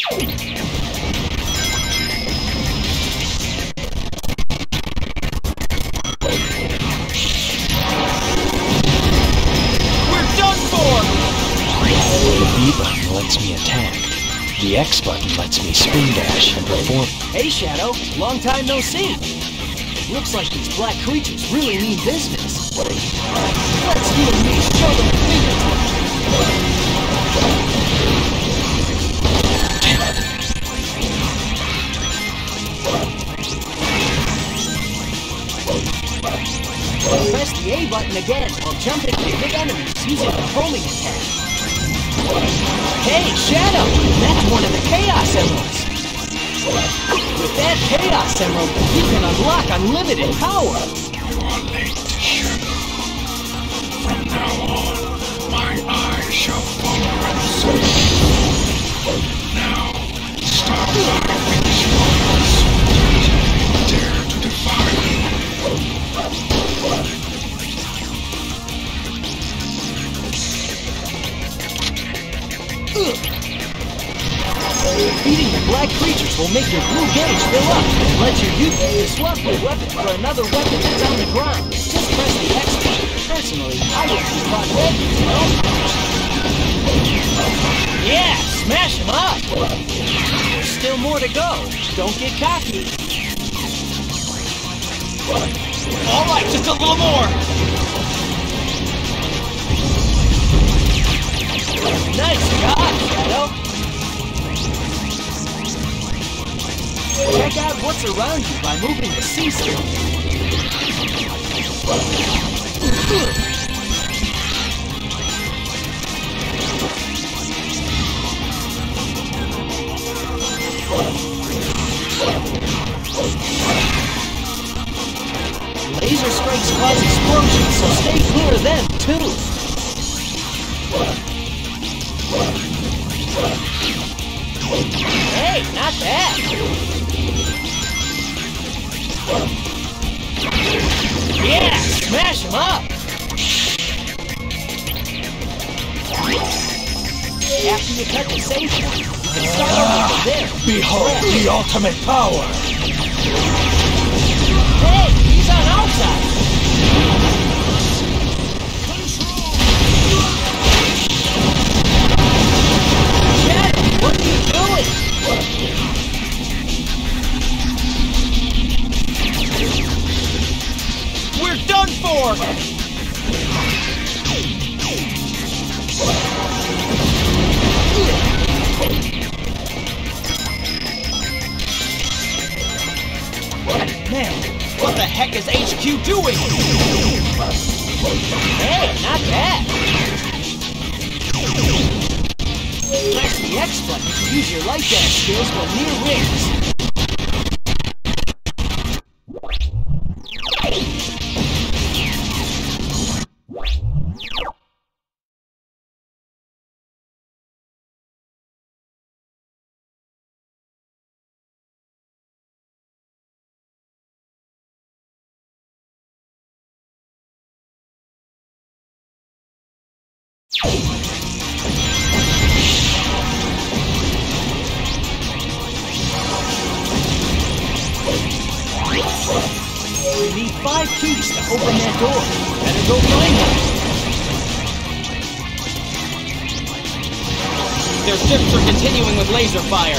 The B button lets me attack. The X button lets me spin dash and perform. Hey, Shadow. Long time no see. Looks like these black creatures really mean business. Let's you and me show them fingertips. Press the A button again while jumping to hit enemies using the homing attack. Hey, Shadow! That's one of the Chaos Emeralds! With that Chaos Emerald, you can unlock unlimited power! You are late, Shadow. From now on, my eyes shall follow and make your blue gauge fill up let your it to swap your weapon for another weapon that's on the ground. Just press the X button. Personally, I would be caught red? Yeah, smash them up! There's still more to go. Don't get cocky. All right, just a little more. Nice job, Check out what's around you by moving the stick. Laser strikes cause explosions, so stay clear of them, too. Hey, not bad. Yeah, smash him up. After you cut the save point, you can start over from there. Behold the ultimate power! Hey, he's on our side. Shadow, what are you doing? Done! Man, what the heck is HQ doing? Hey, not bad. Press the X button to use your light dash skills when near rings. You need five keys to open that door. Better go find them. Their ships are continuing with laser fire.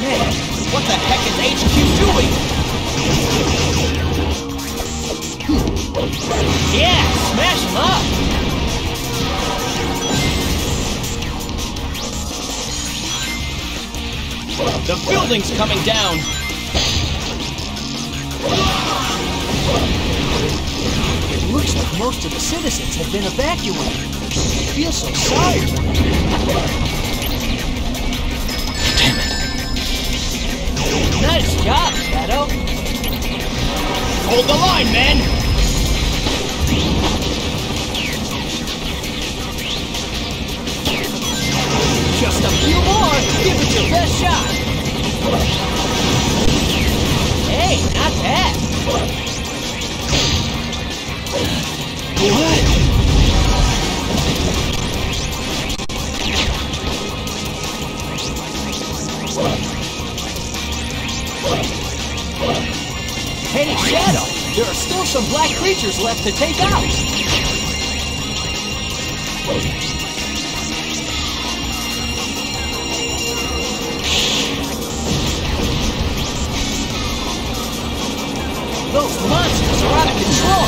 Man, what the heck is HQ doing? Yeah, smash them up. The building's coming down. It looks like most of the citizens have been evacuated. I feel so sorry. Damn it. Nice job, Shadow. Hold the line, men! Just a few more. Give it your best shot. Hey, not bad. Hey, Shadow, there are still some black creatures left to take out. Those monsters are out of control.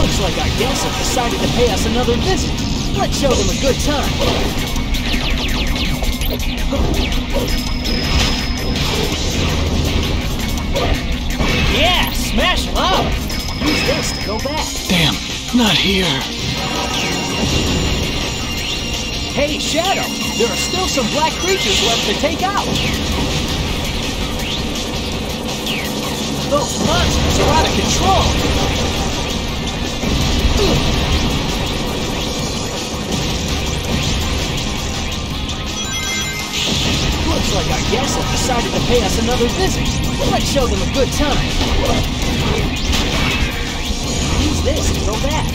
Looks like our guests have decided to pay us another visit. Let's show them a good time. Yeah, smash them up. Use this to go back. Damn, not here. Hey, Shadow, there are still some black creatures left to take out. Those monsters are out of control. Looks like our guests have decided to pay us another visit. Let's show them a good time. Use this to go back.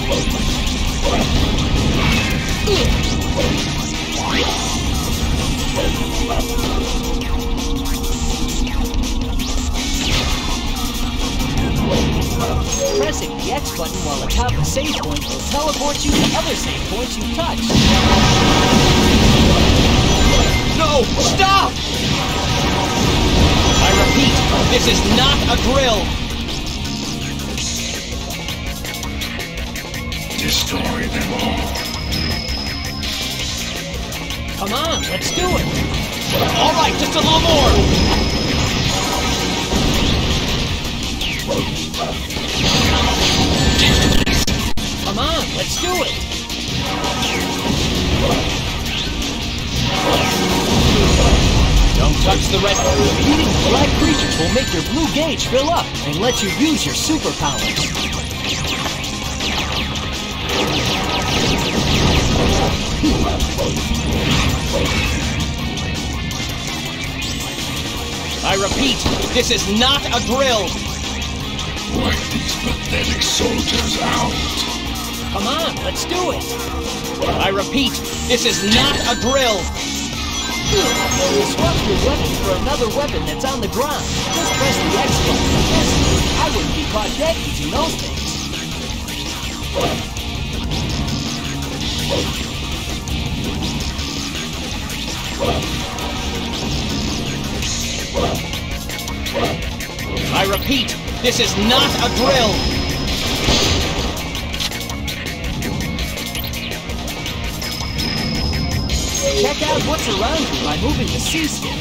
Pressing the X button while atop the save point will teleport you to other save points you've touched. No! Stop! I repeat, this is not a drill! destroy them all. Come on, let's do it. All right, just a little more. Come on, let's do it. Don't touch the red. Defeating the black creatures will make your blue gauge fill up and let you use your superpowers. I repeat, this is not a drill. Wipe these pathetic soldiers out. Come on, let's do it. I repeat, this is not a drill. Swap your weapon for another weapon that's on the ground. Just press the X button. I wouldn't be caught dead using those things. I repeat, this is not a drill. Check out what's around you by moving the C stick.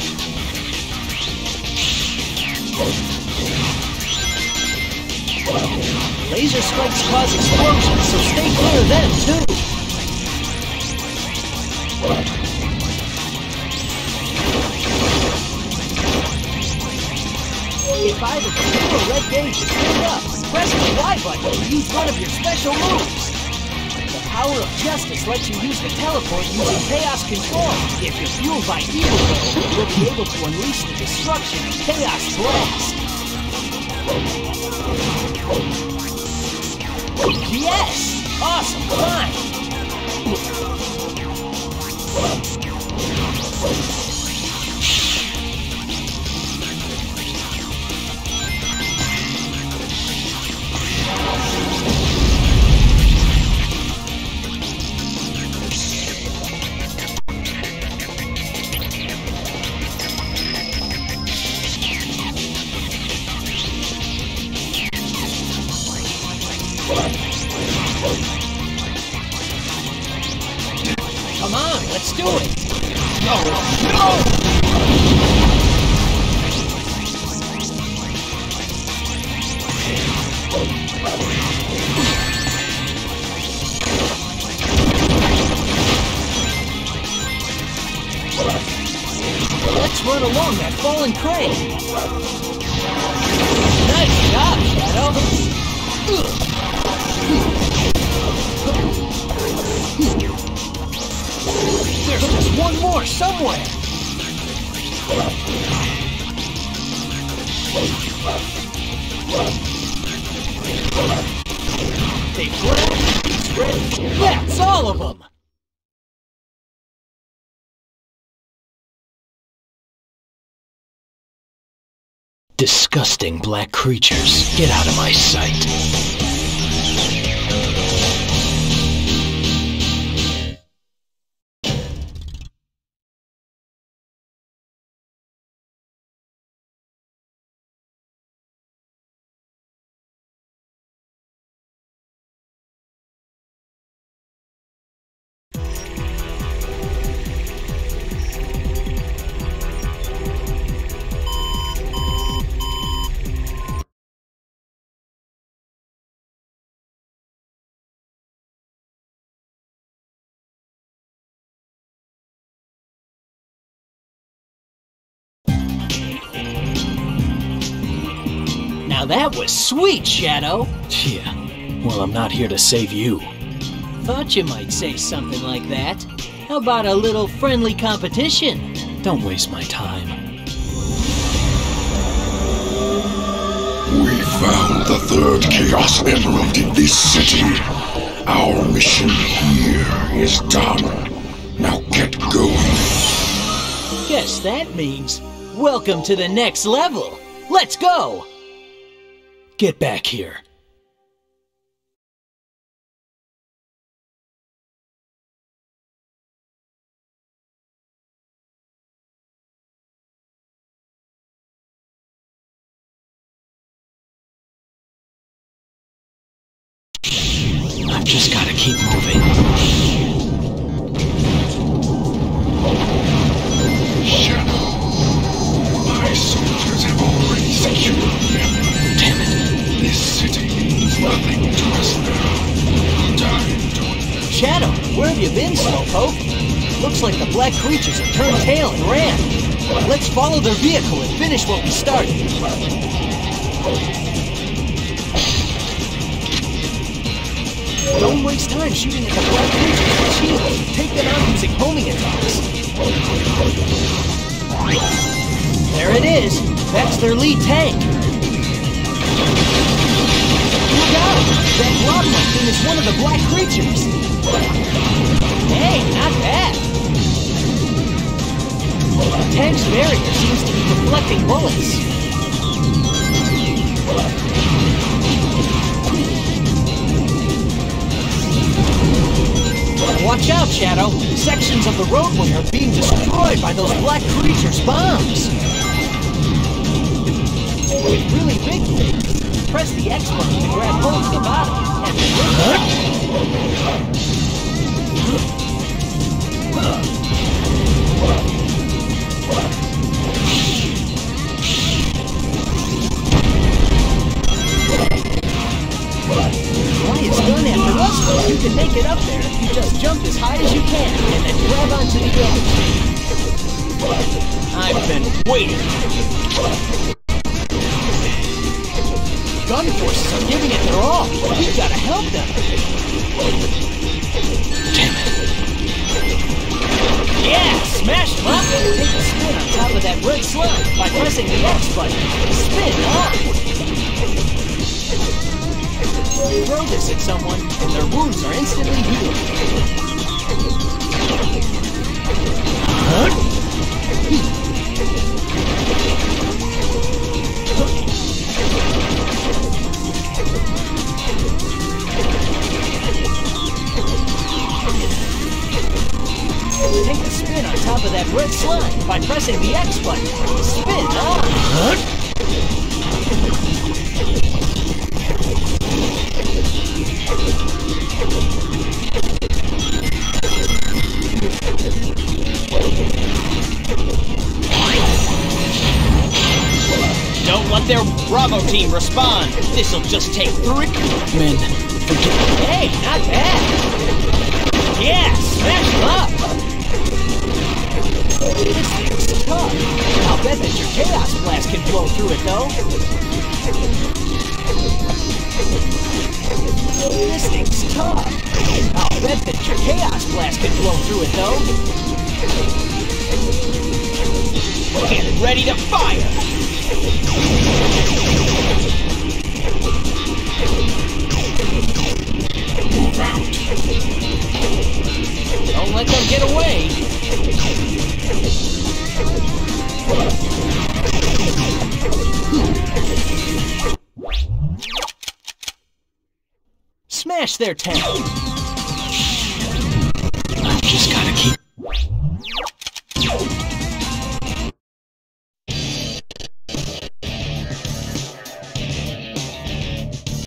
Laser strikes cause explosions, so stay clear of them too. If I blue or red gauge is filled up, press the Y button to use one of your special moves. The power of justice lets you use the teleport using chaos control. If you're fueled by evil, you'll be able to unleash the destruction of Chaos Blast. Yes! Awesome! Fine! Let's run along that fallen crane! Nice job, Shadow! There's just one more somewhere! They spread, that's all of them! Disgusting black creatures. Get out of my sight. Now that was sweet, Shadow! Yeah. Well, I'm not here to save you. Thought you might say something like that. How about a little friendly competition? Don't waste my time. We found the third Chaos Emerald in this city. Our mission here is done. Now get going. Guess that means welcome to the next level. Let's go! Get back here. I've just gotta keep moving. Looks like the black creatures have turned tail and ran. Let's follow their vehicle and finish what we started. Don't waste time shooting at the black creatures with shields. Take them out using homing attacks. There it is. That's their lead tank. Seems to be bullets. Watch out, Shadow! Sections of the roadway are being destroyed by those black creatures' bombs! Really big press the X button to grab hold of the bottom, and Spin on. Throw this at someone, and their wounds are instantly healed. Take a spin on top of that red slime by pressing the X button. Spin on. Don't let their Bravo team respond. This'll just take three. Men, forget Hey, not bad. Yeah, smash them up. This thing's tough. I'll bet that your Chaos Blast can blow through it, though. This thing's tough. I'll bet that your Chaos Blast can blow through it, though. Get ready to fire! move out. Don't let them get away. Their tank. I've just gotta keep